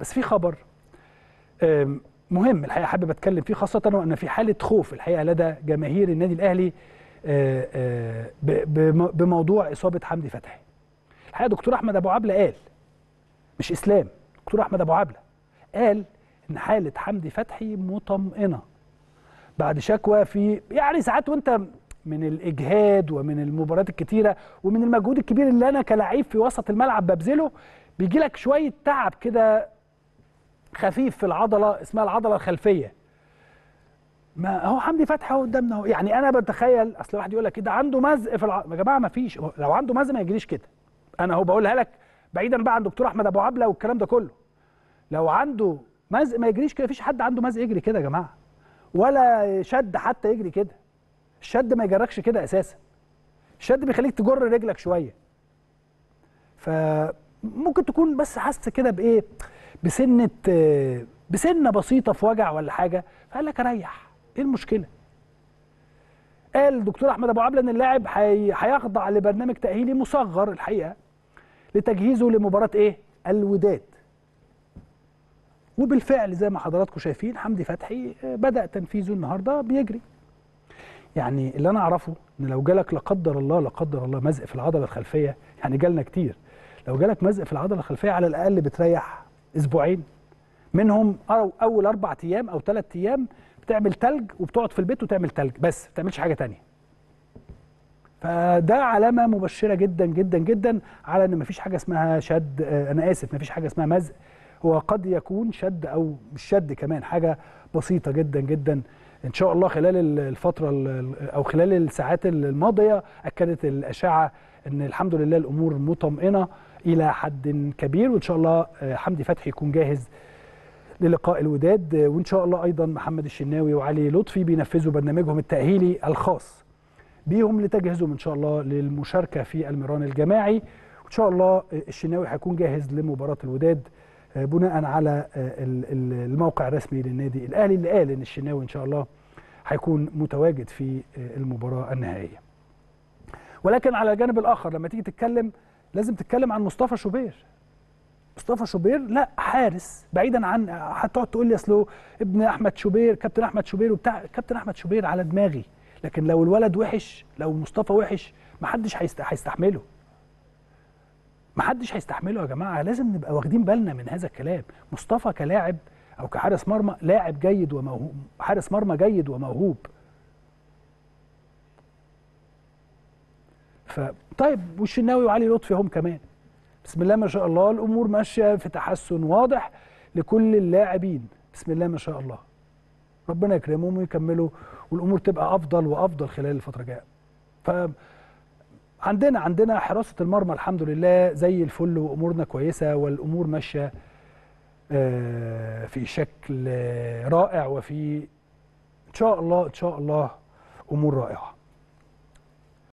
بس في خبر مهم. الحقيقة حابب أتكلم فيه خاصة وأن في حالة خوف. الحقيقة لدى جماهير النادي الأهلي آه، آه، بموضوع إصابة حمدي فتحي. الحقيقة دكتور أحمد أبو عبلة قال مش إسلام دكتور أحمد أبو عبلة قال إن حالة حمدي فتحي مطمئنة. بعد شكوى في يعني ساعات وأنت من الإجهاد ومن المباريات الكتيرة ومن المجهود الكبير اللي أنا كلاعب في وسط الملعب ببذله بيجي لك شوية تعب كده خفيف في العضلة اسمها العضلة الخلفية. ما هو حمدي فتحي أهو قدامنا أهو. يعني أنا بتخيل أصل واحد يقول لك كده عنده مزق في الع... يا جماعة ما فيش لو عنده مزق ما يجريش كده. أنا أهو بقولها لك بعيدا بقى عن دكتور أحمد أبو عبلة والكلام ده كله. لو عنده مزق ما يجريش كده مفيش حد عنده مزق يجري كده يا جماعة. ولا شد حتى يجري كده. الشد ما يجركش كده أساسا. الشد بيخليك تجر رجلك شوية. فممكن تكون بس حاسس كده بإيه؟ بسنة آه، بسنة بسيطة في وجع ولا حاجة فقال لك أريح. إيه المشكلة؟ قال الدكتور أحمد أبو عبلة إن اللاعب هي- هيخضع لبرنامج تأهيلي مصغر الحقيقة لتجهيزه لمباراة إيه؟ الوداد. وبالفعل زي ما حضراتكم شايفين حمدي فتحي آه، بدأ تنفيذه النهارده بيجري. يعني اللي أنا أعرفه إن لو جالك لا قدر الله لا قدر الله مزق في العضلة الخلفية يعني جالنا كتير لو جالك مزق في العضلة الخلفية على الأقل بتريح أسبوعين. منهم أول أربع أيام أو ثلاث أيام بتعمل تلج وبتقعد في البيت وتعمل تلج بس ما بتعملش حاجة تانية. فده علامة مبشرة جدا جدا جدا على إن مفيش حاجة اسمها شد آه، أنا آسف مفيش حاجة اسمها مزق. هو قد يكون شد أو مش شد كمان حاجة بسيطة جدا جدا. إن شاء الله خلال ال- الفترة ال- أو خلال الساعات الماضية أكدت الأشعة إن الحمد لله الأمور مطمئنة إلى حد كبير وإن شاء الله آه، حمدي فتحي يكون جاهز للقاء الوداد آه، وإن شاء الله أيضا محمد الشناوي وعلي لطفي بينفذوا برنامجهم التأهيلي الخاص. بيهم لتجهيزهم إن شاء الله للمشاركة في المران الجماعي وإن شاء الله آه، الشناوي هيكون جاهز لمباراة الوداد بناء على آه، ال- ال- الموقع الرسمي للنادي الأهلي اللي قال إن الشناوي إن شاء الله هيكون متواجد في آه، المباراة النهائية. ولكن على الجانب الآخر لما تيجي تتكلم لازم تتكلم عن مصطفى شوبير. مصطفى شوبير لا حارس بعيدا عن هتقعد تقول لي أصله ابن أحمد شوبير كابتن أحمد شوبير وبتاع كابتن أحمد شوبير على دماغي لكن لو الولد وحش لو مصطفى وحش محدش هيست- هيستحمله محدش هيستحمله يا جماعة. لازم نبقى واخدين بالنا من هذا الكلام. مصطفى كلاعب أو كحارس مرمى لاعب جيد وموهوب حارس مرمى جيد وموهوب. ف طيب والشناوي وعلي لطفي هم كمان. بسم الله ما شاء الله الأمور ماشية في تحسن واضح لكل اللاعبين. بسم الله ما شاء الله. ربنا يكرمهم ويكملوا والأمور تبقى أفضل وأفضل خلال الفترة الجاية. عندنا عندنا حراسة المرمى الحمد لله زي الفل وأمورنا كويسة والأمور ماشية آه، في شكل رائع وفي إن شاء الله إن شاء الله أمور رائعة.